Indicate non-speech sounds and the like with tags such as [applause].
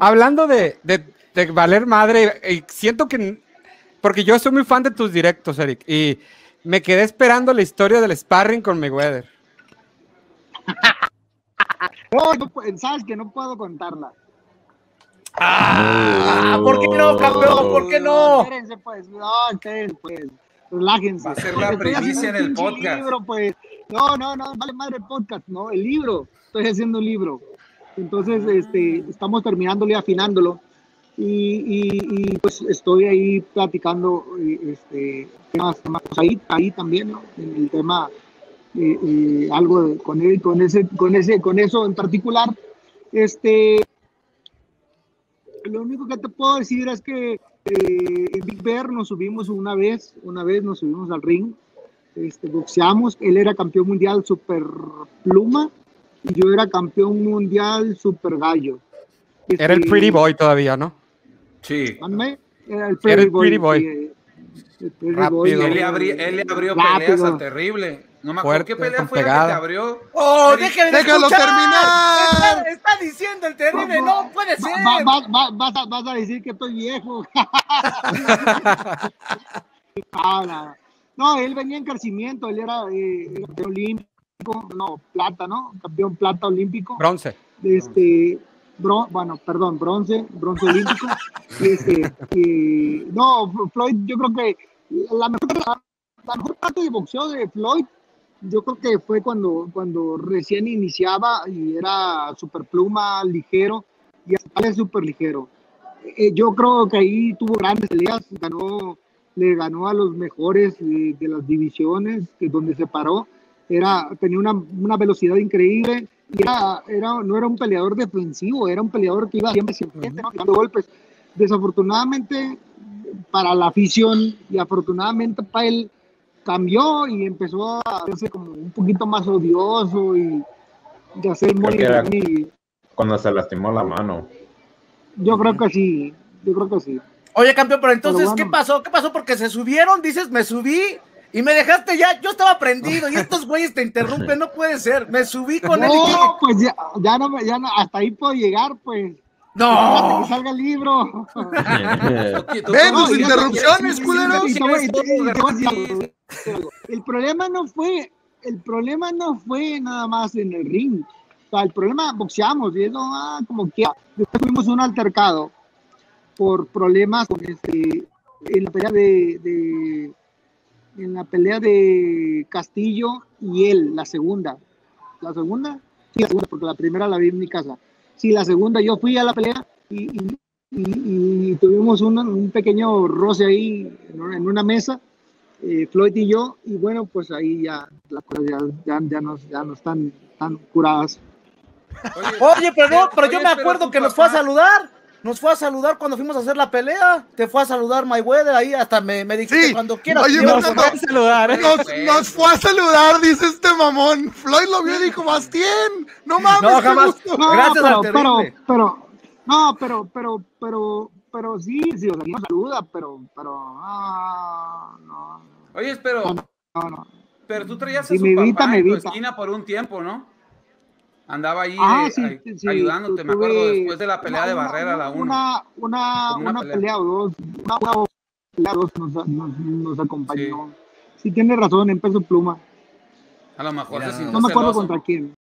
hablando de, de, de valer madre, y siento que, porque yo soy muy fan de tus directos, Eric, y me quedé esperando la historia del sparring con Mayweather. [laughs] No, sabes que no puedo contarla. Ah, ¿por qué no, campeón? ¿Por qué no? Espérense, pues. No, espérense, pues. Relájense. Va a ser la primicia haciendo en el un pinche podcast. libro, pues. No, no, no, vale madre el podcast, no, el libro. Estoy haciendo un libro. Entonces, este, estamos terminándolo y afinándolo. Y, y, y, pues estoy ahí platicando eh, este, temas, temas, pues, ahí, ahí también, ¿no? En el tema, eh, eh, algo de- con, él, con, ese, con, ese, con eso en particular. Este, lo único que te puedo decir es que eh, en Big Bear nos subimos una vez, una vez nos subimos al ring, este, boxeamos, él era campeón mundial super pluma y yo era campeón mundial super gallo. Era el Este, Pretty Boy todavía, ¿no? Sí. Era el Era Pretty Boy. sí, eh, el Pretty Rápido. Boy, Él le, abrí- él le abrió rápido. peleas al terrible. No me acuerdo Fuerte, qué pelea fue la que te abrió. ¡Oh, déjenme déjalo escuchar! terminar. Está, está diciendo el terrible, no puede ser. Va- va- va- vas, a, vas a decir que estoy viejo. [laughs] [laughs] Nada. No, él venía en crecimiento, él era eh, era olímpico, no, plata, ¿no? Campeón plata olímpico. Bronce. Este, bron- bueno, perdón, bronce, bronce olímpico. [laughs] Este, eh, no, Floyd, yo creo que la mejor, la mejor parte de boxeo de Floyd, yo creo que fue cuando, cuando recién iniciaba y era super pluma, ligero, y hasta es súper ligero. Eh, yo creo que ahí tuvo grandes peleas, ganó, le ganó a los mejores eh, de las divisiones que donde se paró. Era, tenía una, una velocidad increíble y era, era, no era un peleador defensivo, era un peleador que iba siempre, siempre dando golpes. Desafortunadamente para la afición y afortunadamente para él cambió y empezó a hacerse como un poquito más odioso y de hacer muy y Cuando se lastimó la mano. yo creo que sí, yo creo que sí. Oye, campeón, pero entonces, Pero bueno. ¿qué pasó? ¿Qué pasó? Porque se subieron, dices, me subí y me dejaste ya. Yo estaba prendido y estos güeyes te interrumpen, no puede ser. Me subí con él y. No, pues ya, ya no, me- ya no, hasta ahí puedo llegar, pues. No. que salga el libro. [laughs] Ven tus tú- interrupciones, culeros. El problema no fue, el problema no fue nada más en el ring. O sea, el problema boxeamos y eso, ah, como que después tuvimos un altercado por problemas con este, en la pelea de, de- en la pelea de Castillo y él, la segunda. ¿La segunda? Sí, la segunda, porque la primera la vi en mi casa. Sí, la segunda, yo fui a la pelea y, y- y- y tuvimos un, un pequeño roce ahí en una, en una mesa, eh, Floyd y yo, y bueno, pues ahí ya las cosas ya, ya, ya no, ya no están tan curadas. Oye, pero no, pero yo me acuerdo que nos fue a saludar. Nos fue a saludar cuando fuimos a hacer la pelea. Te fue a saludar Mayweather ahí, hasta me, me dijiste Sí. cuando quieras. Oye, llevas no, a- saludar, ¿eh? Nos, nos fue a saludar, dice este mamón. Floyd lo vio y dijo, Bastien, no mames, No, qué jamás. gusto". No, Gracias pero, al pero, pero, no, pero, pero, pero, pero sí, sí, o sea, nos saluda, pero, pero, ah, no, Oye, pero, no, no. pero tú traías a Si su me evita, papá me en tu evita. esquina por un tiempo, ¿no? Andaba ahí Ah, eh, sí, ay- sí, ayudándote, me acuerdo, después de la pelea de una- Barrera, la 1. Una, una, una una pelea. pelea. o dos, una, una pelea o dos nos, nos, nos acompañó. Sí. tiene razón, en peso pluma. A lo mejor se No me acuerdo celoso. contra quién.